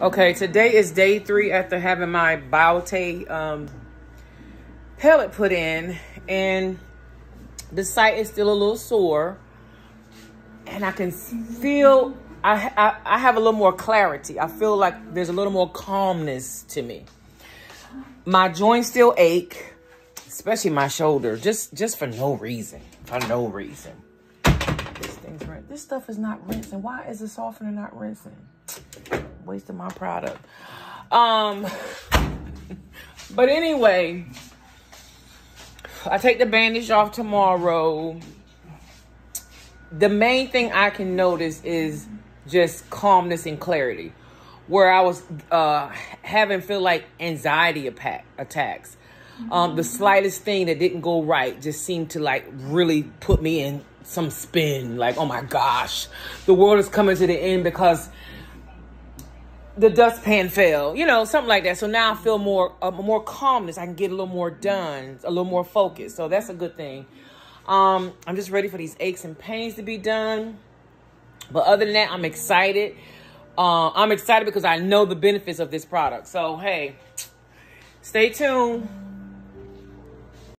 Okay, today is day three after having my Biote um, pellet put in, and the site is still a little sore, and I can feel I, I I have a little more clarity. I feel like there's a little more calmness to me. My joints still ache, especially my shoulder, just just for no reason, for no reason. This thing's This stuff is not rinsing. Why is the softener not rinsing? Wasting my product. Um, but anyway, I take the bandage off tomorrow. The main thing I can notice is just calmness and clarity. Where I was uh, having feel like anxiety attacks. Um, the slightest thing that didn't go right just seemed to like really put me in some spin. Like, oh my gosh, the world is coming to the end because the dustpan fell, you know, something like that. So now I feel more, uh, more calmness. I can get a little more done, a little more focused. So that's a good thing. Um, I'm just ready for these aches and pains to be done. But other than that, I'm excited. Uh, I'm excited because I know the benefits of this product. So, hey, stay tuned.